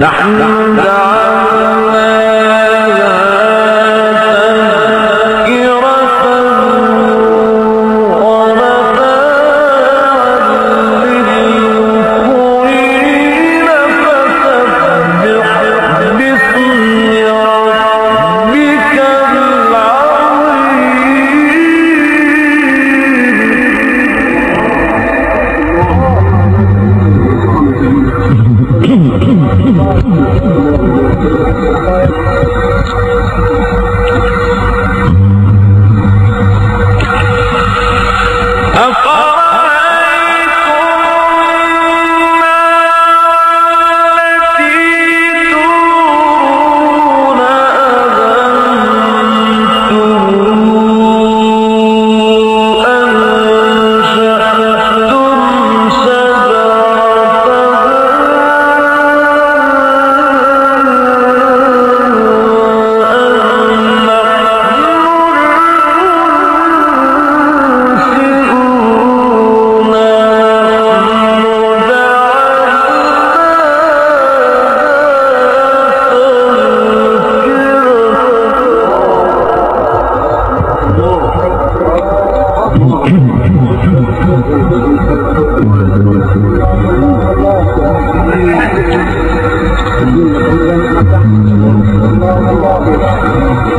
نحن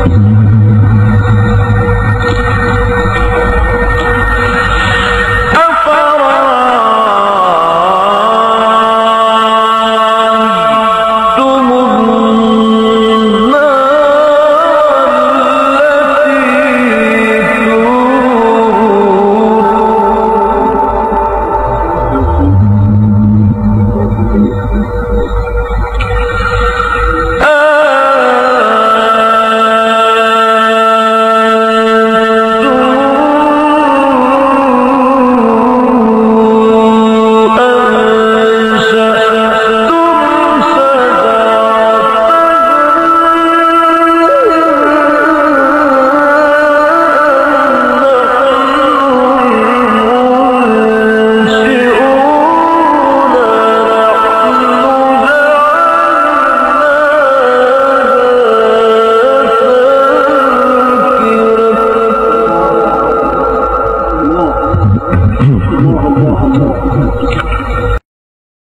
you.